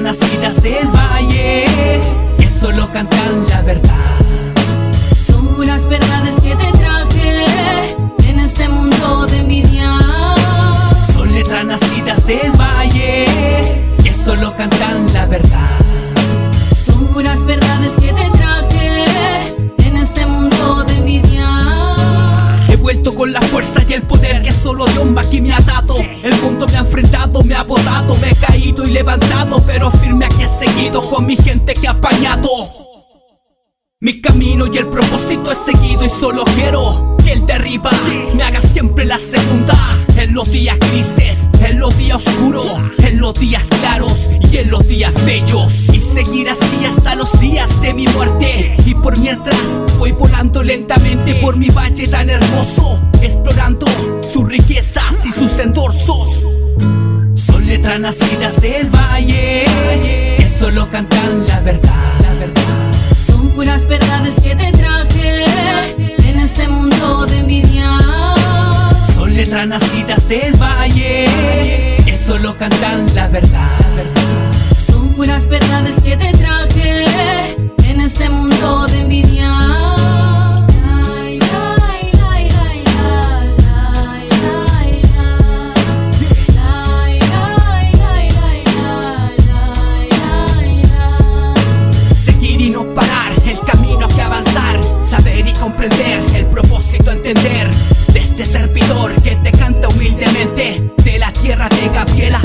Las nacidas del valle que solo cantan la verdad. Son puras verdades que te traje en este mundo de envidia. Son letras nacidas del valle que solo cantan la verdad. Son puras verdades que te traje en este mundo de envidia. He vuelto con la fuerza y el poder que solo Dios aquí me ha dado. El mundo me ha enfrentado, me ha botado, me levantado, pero firme aquí he seguido con mi gente que ha apañado. Mi camino y el propósito es seguido y solo quiero que el de arriba me haga siempre la segunda. En los días grises, en los días oscuros, en los días claros y en los días bellos. Y seguir así hasta los días de mi muerte. Y por mientras voy volando lentamente por mi valle tan hermoso, explorando sus riquezas y sus endorsos. Son letras nacidas del valle que solo cantan la verdad. La verdad. Son puras verdades que te traje en este mundo de envidia. Son letras nacidas del valle que solo cantan la verdad.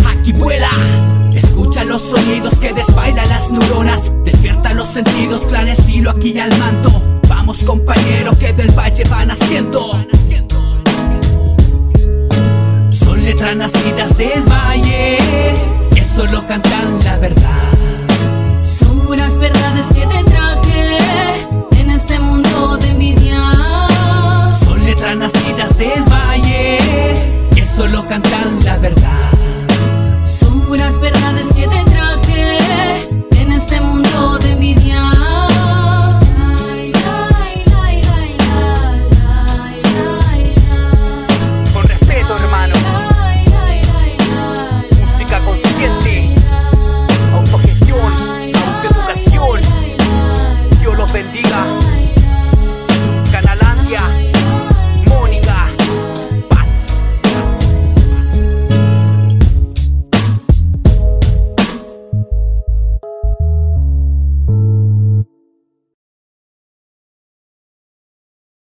aquí vuela. Escucha los sonidos que despailan las neuronas. Despierta los sentidos, clan estilo aquí al manto. Vamos compañero que del valle van haciendo. Son letras nacidas del valle, que solo cantan la verdad. Son puras verdades que te traje en este mundo de envidia. Son letras nacidas del valle, que solo cantan la verdad.